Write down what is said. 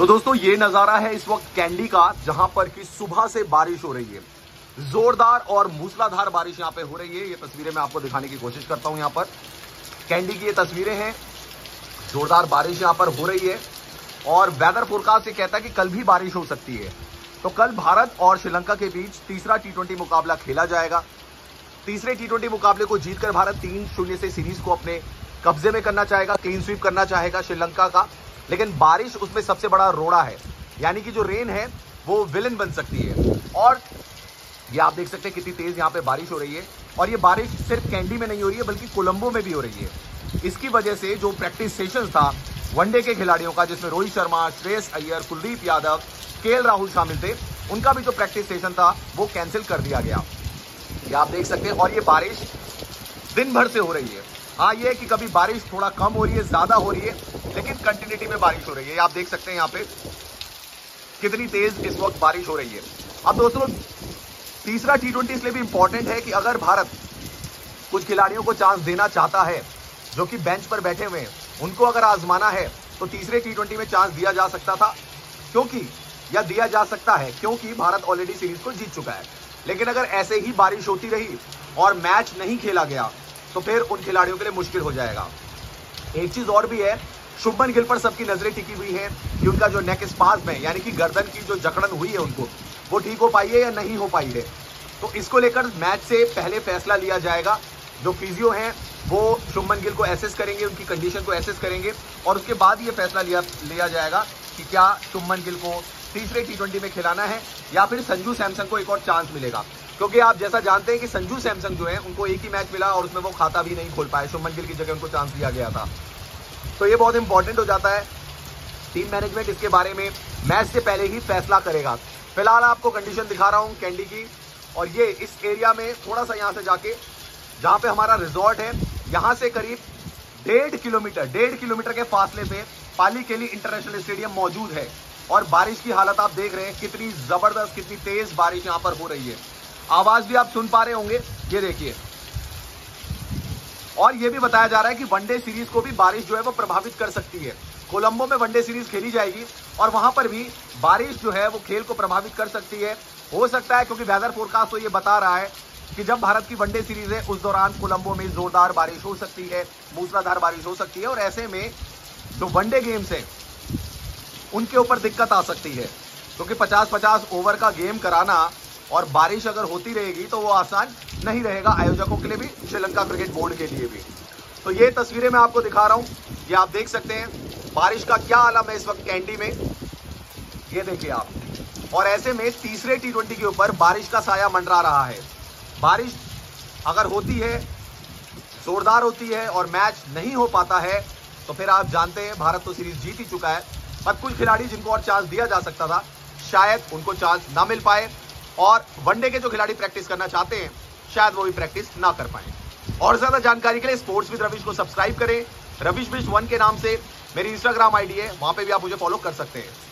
तो दोस्तों, ये नज़ारा है इस वक्त कैंडी का, जहाँ पर कि सुबह से बारिश हो रही है। जोरदार और मूसलाधार बारिश यहाँ पे हो रही है। ये तस्वीरें मैं आपको दिखाने की कोशिश करता हूँ यहाँ पर। कैंडी की ये तस्वीरें हैं। जोरदार बारिश यहाँ पर हो रही है। और वेदर फोरकास्ट से कहता है कि कल भी बारिश हो सकती है। तो कल भारत और श्रीलंका के बीच तीसरा टी मुकाबला खेला जाएगा। तीसरे टी मुकाबले को जीतकर भारत तीन शून्य से सीरीज़ को अपने कब्जे में करना चाहेगा, क्लीन स्वीप करना चाहेगा श्रीलंका का। लेकिन बारिश उसमें सबसे बड़ा रोड़ा है। यानी कि जो रेन है, वो विलन बन सकती है। और ये आप देख सकते हैं कितनी तेज यहाँ पे बारिश हो रही है। और ये बारिश सिर्फ़ कैंडी में नहीं हो रही है, बल्कि कोलंबो में भी हो रही है। इसकी वजह से जो प्रैक्टिस सेशन था, वनडे के खिलाड़ियों का, जिसमें रोहित शर्मा, श्रेयस अय्यर, कुलदीप यादव, के राहुल शामिल थे, उनका भी जो प्रैक्टिस सेशन था, वो कैंसिल कर दिया गया। ये आप देख सकते हैं, और ये बारिश दिन भर से हो रही है। हाँ ये कि कभी बारिश थोड़ा कम हो रही है, ज़्यादा हो रही है लेकिन कंटिन्यूटी में बारिश हो रही है। आप देख सकते हैं यहाँ पे कितनी तेज इस वक्त बारिश हो रही है। अब दोस्तों, तीसरा टी ट्वेंटी इसलिए भी इंपॉर्टेंट है कि अगर भारत कुछ खिलाड़ियों को चांस देना चाहता है, जो कि बेंच पर बैठे हुए हैं, उनको अगर आजमाना है तो तीसरे टी ट्वेंटी में चांस दिया जा सकता था, क्योंकि, या दिया जा सकता है, क्योंकि भारत ऑलरेडी सीरीज़ को जीत चुका है। लेकिन अगर ऐसे ही बारिश होती रही और मैच नहीं खेला गया तो फिर उन खिलाड़ियों के लिए मुश्किल हो जाएगा। एक चीज़ और भी है शुभमन गिल पर सबकी नज़रें टिकी हुई है कि उनका जो नेक स्पाज में यानी कि गर्दन की जो जकड़न हुई है उनको, वो ठीक हो पाई है या नहीं हो पाई है? तो इसको लेकर मैच से पहले फैसला लिया जाएगा। जो फिजियो हैं, वो शुभमन गिल को एसेस करेंगे, उनकी कंडीशन को एसेस करेंगे और उसके बाद ये फैसला लिया लिया जाएगा कि क्या शुभमन गिल को तीसरे टी में खिलाना है या फिर संजू सैमसन को एक और चांस मिलेगा। क्योंकि आप जैसा जानते हैं कि संजू सैमसंग जो है, उनको एक ही मैच मिला और उसमें वो खाता भी नहीं खोल पाए। शुभमन गिल की जगह उनको चांस दिया गया था। तो ये बहुत इंपॉर्टेंट हो जाता है टीम मैनेजमेंट इसके बारे में। मैच से पहले ही फैसला करेगा। फ़िलहाल आपको कंडीशन दिखा रहा हूँ कैंडी की। और ये इस एरिया में थोड़ा सा यहाँ से जाके, जहाँ पे हमारा रिजॉर्ट है, यहाँ से करीब डेढ़ किलोमीटर डेढ़ किलोमीटर के फासले पे पाली केली इंटरनेशनल स्टेडियम मौजूद है। और बारिश की हालत आप देख रहे हैं, कितनी ज़बरदस्त, कितनी तेज बारिश यहाँ पर हो रही है। आवाज़ भी आप सुन पा रहे होंगे, ये देखिए। और ये भी बताया जा रहा है कि वनडे सीरीज़ को भी बारिश जो है वो प्रभावित कर सकती है। कोलंबो में वनडे सीरीज़ खेली जाएगी और वहाँ पर भी बारिश जो है वो खेल को प्रभावित कर सकती है। हो सकता है, क्योंकि वेदर फोरकास्ट तो ये बता रहा है कि जब भारत की वनडे सीरीज़ है, उस दौरान कोलंबो में जोरदार बारिश हो सकती है, मूसलाधार बारिश हो सकती है और ऐसे में जो वनडे गेम्स है, उनके ऊपर दिक्कत आ सकती है। क्योंकि 50-50 ओवर का गेम कराना और बारिश अगर होती रहेगी तो वो आसान नहीं रहेगा आयोजकों के लिए भी, श्रीलंका क्रिकेट बोर्ड के लिए भी। तो ये तस्वीरें मैं आपको दिखा रहा हूँ, ये आप देख सकते हैं, बारिश का क्या आलम है इस वक्त कैंडी में। ये देखिए आप, और ऐसे में तीसरे टी ट्वेंटी के ऊपर बारिश का साया मंडरा रहा है। बारिश अगर होती है, जोरदार होती है और मैच नहीं हो पाता है तो फिर आप जानते हैं, भारत तो सीरीज़ जीत ही चुका है। पर कुछ खिलाड़ी जिनको और चांस दिया जा सकता था, शायद उनको चांस ना मिल पाए। और वनडे के जो खिलाड़ी प्रैक्टिस करना चाहते हैं, शायद वो भी प्रैक्टिस ना कर पाए। और ज़्यादा जानकारी के लिए स्पोर्ट्स विद रविश को सब्सक्राइब करें। रविश बिश वन के नाम से मेरी इंस्टाग्राम आईडी है, वहाँ पे भी आप मुझे फॉलो कर सकते हैं।